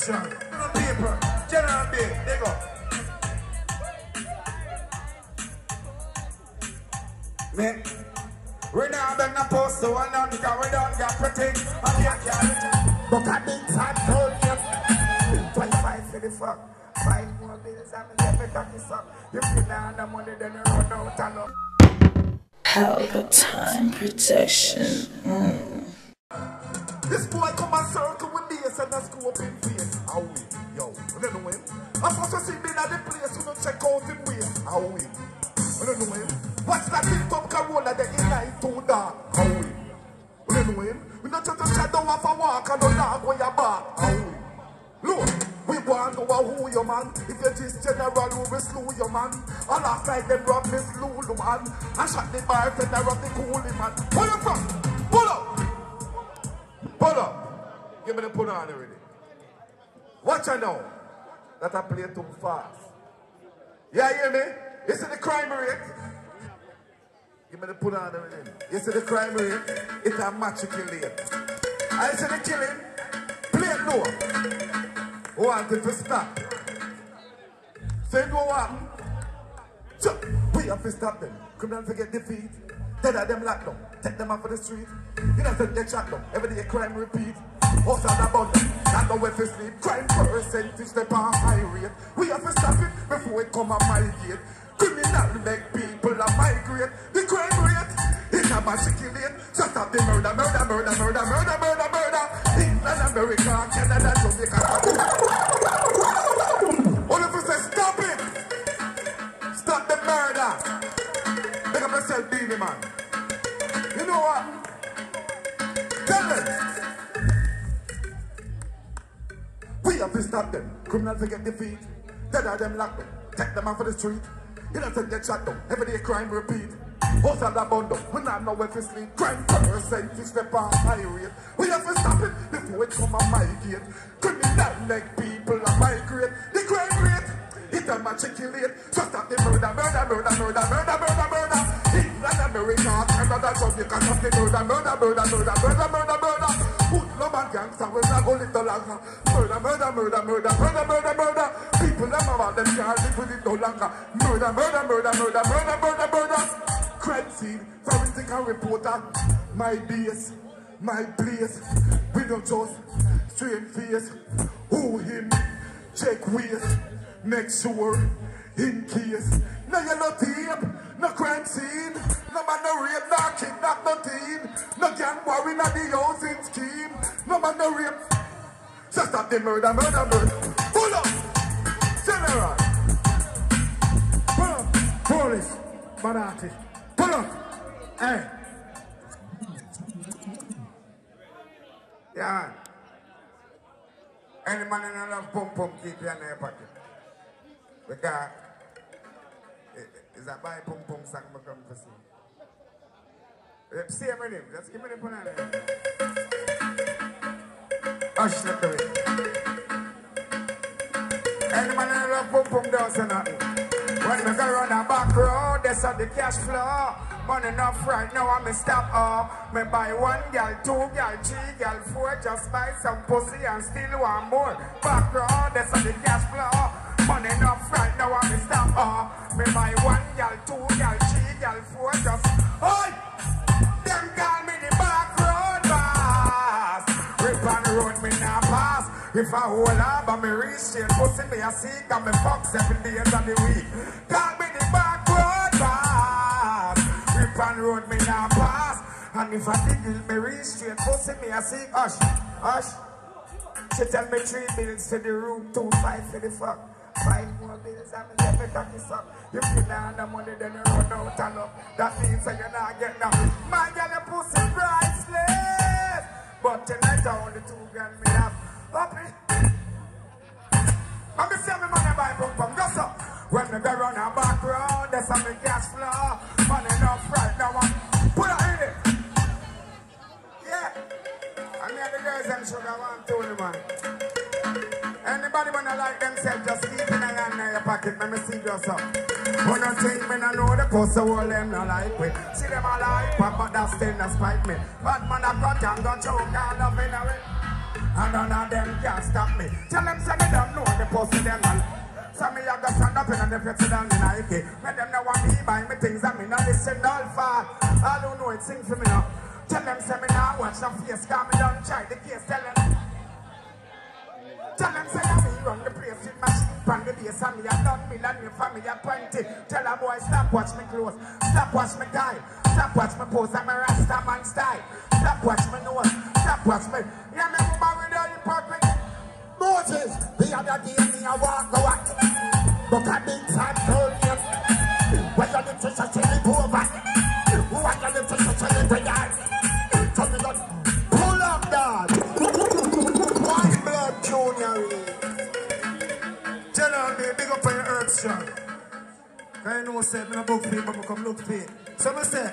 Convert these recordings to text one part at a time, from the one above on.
question. Paper, General B, there you go. Me, we now beg no post to one on because we don't get pretty. I can't carry. But I big fat told you. 25 for the fuck. Five more bills and me never got this up. You feel like the money then you run out and up. Helga time protection. Mm. This boy come and circle with this and a scope in face. How we? Yo, we don't know him. I supposed see me at the place, we don't check out him waist. How we? We don't know him. Watch that big top Corolla, the inline too dark. How we? We don't know him. We don't try to shadow off a walk and don't knock where you back. How we? Look, we want to know who you man. If you're just general, we will slew your man. All night them rob Miss Lulu man. I shot the bartender of the coolie man. Pull up pull up, pull up. Give me the pull on already. Watch I know that I play too fast. Yeah, hear me? You see the crime rate? Give me the pull on already. You see the crime rate? It's a rate. I see the killing. Play it low wanted to stop. Say no what? So, we have to stop them. Criminals forget defeat. Dead of them locked down. Take them out of the street. You know, they get shot them. Every day crime repeat. What's all about them? Not know where to sleep. Crime percentage step on high rate. We have to stop it before it come on my gate. Criminal make people a migrate. The crime rate is a massacre rate. Just stop the murder, murder, murder, murder, murder, murder, murder. England, America, Canada, Jamaica. All of us say stop it. Stop the murder. Make up yourself, Beenie Man. You know what? Tell them. Have to stop them. Criminals to get defeat. Dead are them locked them. Take them off of the street. Innocent get shot down. Every day crime repeat. House of the bundle. We not know where to sleep. Crime percentage step on high rate. We have to stop it before it come on my gate. Criminal like people are migrate. The crime rate. It a matriculate. So stop the murder, murder, murder, murder, murder, murder, murder. England, America, Canada, Jamaica, stop the murder, murder, murder, murder, murder, murder, murder. Hoodlum and gangster, we not go little longer. Murder, murder, murder, murder, murder, murder, murder. People them about them can't live with it no longer. Murder, murder, murder, murder, murder, murder, murder. Crime scene, forensic and reporter. My base, my place. We don't just straight face. Who him? Check waist. Make sure, in case. No yellow tape, in the housing scheme. No man no rape. Just stop the murder, murder, murder. Pull up, general. Pull up, police, bad artist. Pull up. Hey. Yeah. Any man in a love pump pump keep your in your pocket. Because is that by pum pum song I come to him in him. Just give me the it. Hush, let away. Any man in love pum pum don't say nothing. When we go run a back road, that's on the cash flow. Money enough right now, I'm stop up. Me buy one gal, two gal, three gal, four. Just buy some pussy and still want more. Back road, that's on the cash flow. Money enough right now, I'm stop up. Me buy one gal, two gal, three gal, four. Just, oi! Road, me not pass. If I hold up, I'm a reach straight. Pussy me a seek, and me fuck seven days of the week. Call me the back road boss. Rip and road, me not pass. And if I dig me reach straight, pussy me a seek. Hush, hush. She tell me three bills to the room, two five for the fuck. Five more bills and me never got this up. You feel like the money, then you run out and up. That means that you're not getting up. My girl, your pussy priceless. But tonight I only two grand me have. Up it. I'm see me money buy pum pum, go so. When me go run a back road, that's on me gas floor. Money enough right now, I'm put it in it. Yeah. I mean the girls and sugar want to the man. Anybody wanna like themselves, just keep in a in your pocket, let me see yourself. One of thing me no know the pussy all them no like me. See them all like, but, but that still not spite me. Bad man I cut and gun choke all up in a way. And none of them can stop me. Tell them say me don't know the pussy them all. So me a go stand up in the fit down in hickey. Make them know what me buy me things and me not listen all far. I don't know it sing for me now. Tell them say me not watch the face, come me don't try the case. Tell them. Tell them say I'm me run the place with my sheep and the bass and me a done millionaire family a twenty. Tell a boy stop watch me close, stop watch me die, stop watch me pose. And me rasta man junior. Tell me big up on your earth strong. Cause know say me no book feet, but me come look feet. So me say.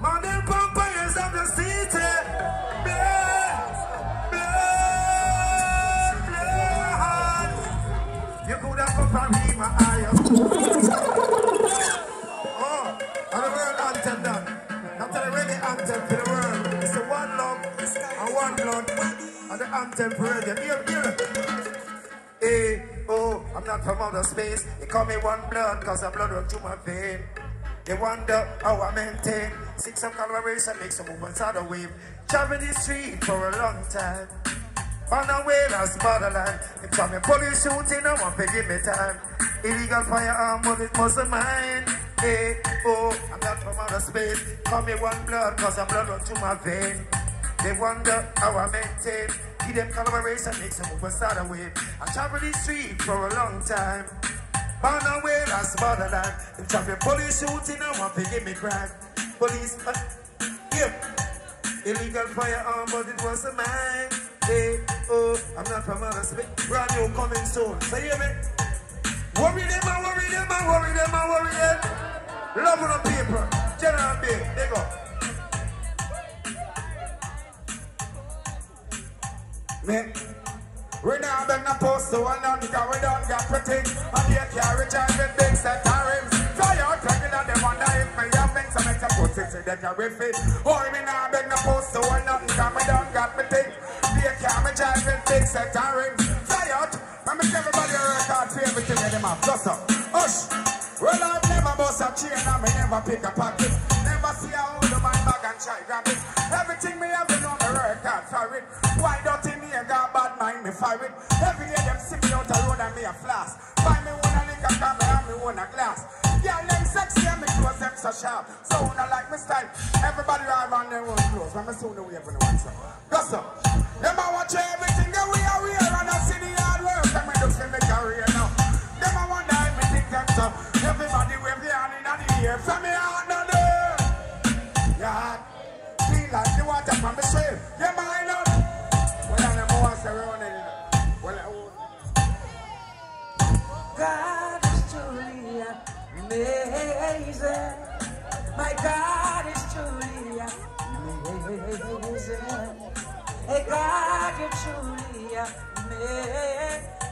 Modern vampires of the city. Blood, blood, blood. You could have come from and reggae. Hear, hear. Hey, oh, I'm not from outer space. They call me one blood cause the blood run through my vein. They wonder how I maintain. Six some collaboration make some movements out of wave. Travel the street for a long time. On the way, that's borderline. If I'm a police shooting, no one give me time. Illegal firearm, but it be mine. Hey, oh, I'm not from outer space. Call me one blood, cause the blood run through my vein. They wonder how I maintain. Give them collaboration, make some movements out of wave. I travel the street for a long time. On the way, that's borderline. If traffic police shooting, no one give me crime. Police, uh, yeah. Illegal firearm, but it was a mine. Hey, oh, I'm not from outer space. Brand new coming soon. So hear me? Worry them, I worry them, I worry them, I worry them. Love on the paper. General B, they go. Me, we now beg no post to one none because we don't got pretty. And you carry charge with big set of rims. Try out regular, they wonder if me have things to make them put it in the carry fit. Or me now beg no post to one none because we don't got pretty. They carry charge with big set of rims. Try out, and make everybody work hard for everything that them have. Just up, hush. Well, I've never bust a chain and me never pick a pocket. Never see a old man bag and try grab it. Everything me have, you know me hard for it. Fire it? Every day them see me out the road and me a flash. Buy me one a liquor, come me and me one a glass. Yeah, them sexy and me clothes them so sharp. So I like me style. Everybody on their own clothes. But me soon for the one so. Just up. Them a God is truly amazing. My God is truly amazing. Hey, God, you're truly amazing.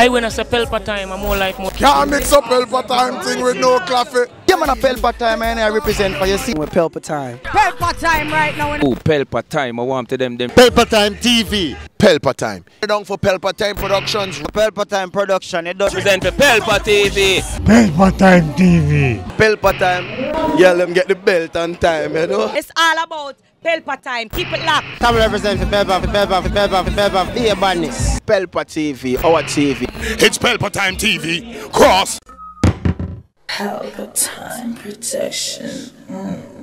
I when I say Pelpa time, I'm more like more. Can't mix up Pelpa time thing with no coffee. Yeah, man, a Pelpa time, and I represent for you. See, with Pelpa time. Pelpa time right now. Oh, Pelpa time. I want to them them. Pelpa time TV. Pelpa time. Down for Pelpa time productions. Pelpa time production. It does Represent for Pelpa TV. Pelpa Time TV. Pelpa time. Yeah, let them get the belt on time, you know. It's all about Pelpa time. Keep it locked. Come represent for Pelpa, for Pelpa, for Pelpa, for Pelpa, be a badness. Pelpa TV, our TV. It's Pelpa Time TV. Cross. Pelpa time protection. Mm.